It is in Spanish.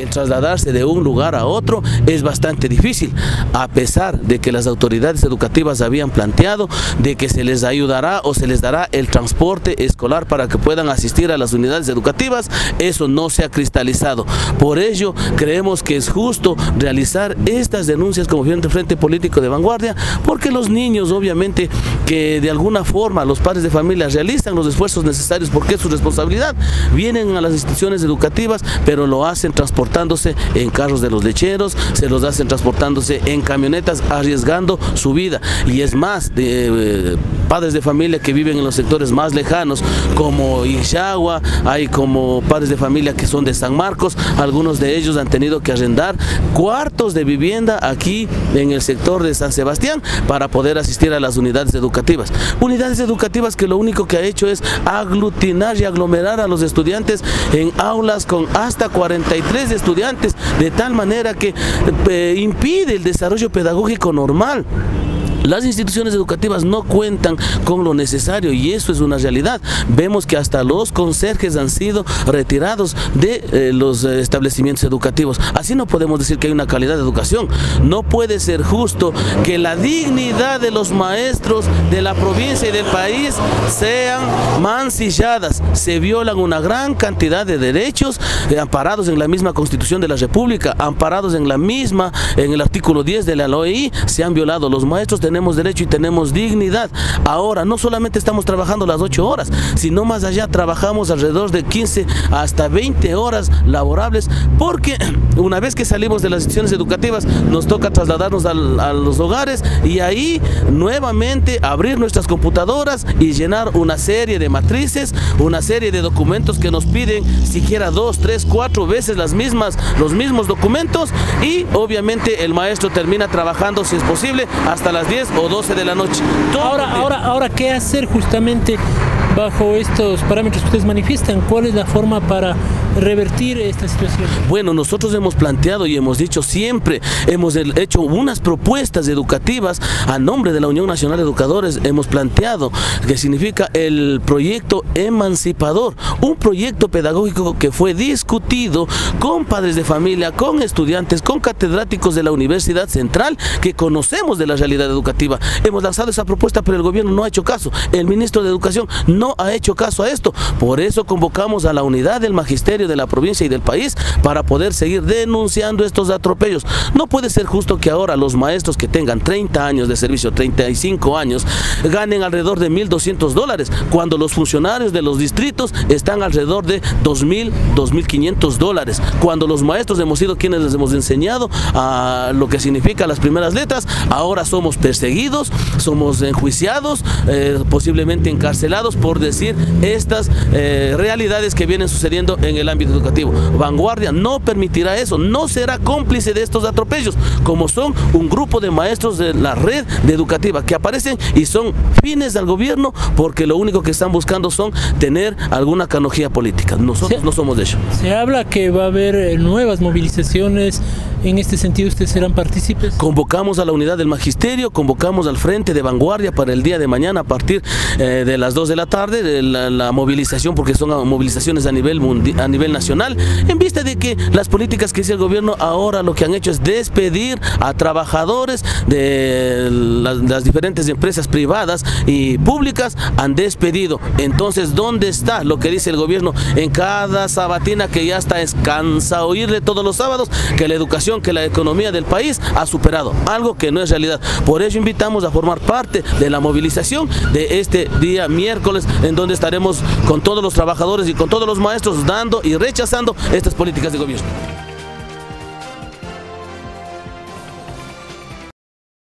el trasladarse de un lugar a otro es bastante difícil, a pesar de que las autoridades educativas habían planteado de que se les ayudará o se les dará el transporte escolar para que puedan asistir a las unidades educativas, eso no se ha cristalizado. Por ello, creemos que es justo realizar estas denuncias como Frente Político de Vanguardia, porque los niños, obviamente, que de alguna forma los padres de familia realizan los esfuerzos necesarios porque es su responsabilidad, vienen a las instituciones educativas, pero lo hacen transportándose en carros de los lecheros, se los hacen transportándose en camionetas, arriesgando su vida. Y es más, de, eh, padres de familia que viven en los sectores más lejanos, como Ixagua, hay como padres de familia que son de San Marcos, algunos de ellos han tenido que arrendar cuartos de vivienda aquí en el sector de San Sebastián para poder asistir a las unidades educativas. Unidades educativas que lo único que ha hecho es aglutinar y aglomerar a los estudiantes en aulas con hasta 43 estudiantes, de tal manera que eh, impide el desarrollo pedagógico normal. Las instituciones educativas no cuentan con lo necesario y eso es una realidad. Vemos que hasta los conserjes han sido retirados de eh, los establecimientos educativos. Así no podemos decir que hay una calidad de educación. No puede ser justo que la dignidad de los maestros de la provincia y del país sean mancilladas. Se violan una gran cantidad de derechos eh, amparados en la misma Constitución de la República, amparados en la misma, en el artículo 10 de la LOI, se han violado. Los maestros tenemos tenemos derecho y tenemos dignidad. Ahora, no solamente estamos trabajando las 8 horas, sino más allá trabajamos alrededor de 15 hasta 20 horas laborables, porque una vez que salimos de las instituciones educativas, nos toca trasladarnos a los hogares y ahí nuevamente abrir nuestras computadoras y llenar una serie de matrices, una serie de documentos que nos piden siquiera dos, tres, cuatro veces las mismas, los mismos documentos y obviamente el maestro termina trabajando, si es posible, hasta las 10 o 12 de la noche. ahora, ahora, ahora, ¿qué hacer justamente bajo estos parámetros que ustedes manifiestan? ¿Cuál es la forma para revertir esta situación? Bueno, nosotros hemos planteado y hemos dicho siempre, hemos hecho unas propuestas educativas a nombre de la Unión Nacional de Educadores, hemos planteado que significa el proyecto emancipador, un proyecto pedagógico que fue discutido con padres de familia, con estudiantes, con catedráticos de la Universidad Central que conocemos de la realidad educativa. Hemos lanzado esa propuesta, pero el gobierno no ha hecho caso. El ministro de Educación no ha hecho caso a esto. Por eso convocamos a la unidad del magisterio de la provincia y del país para poder seguir denunciando estos atropellos. No puede ser justo que ahora los maestros que tengan 30 años de servicio, 35 años, ganen alrededor de 1.200 dólares, cuando los funcionarios de los distritos están alrededor de 2.000, 2.500 dólares. Cuando los maestros hemos sido quienes les hemos enseñado a lo que significa las primeras letras, ahora somos perseguidos, somos enjuiciados, eh, posiblemente encarcelados decir estas eh, realidades que vienen sucediendo en el ámbito educativo. Vanguardia no permitirá eso, no será cómplice de estos atropellos, como son un grupo de maestros de la red educativa que aparecen y son fines del gobierno porque lo único que están buscando son tener alguna canojía política. Nosotros no somos de ello. Se habla que va a haber eh, nuevas movilizaciones, en este sentido ustedes serán partícipes. Convocamos a la unidad del magisterio, convocamos al frente de vanguardia para el día de mañana a partir eh, de las 2 de la tarde de la, movilización, porque son movilizaciones a nivel, a nivel nacional, en vista de que las políticas que hizo el gobierno ahora lo que han hecho es despedir a trabajadores de las, diferentes empresas privadas y públicas, han despedido. Entonces, ¿dónde está lo que dice el gobierno en cada sabatina que ya está escansa oírle todos los sábados que la educación, que la economía del país ha superado? Algo que no es realidad. Por ello invitamos a formar parte de la movilización de este día miércoles en donde estaremos con todos los trabajadores y con todos los maestros dando y rechazando estas políticas de gobierno.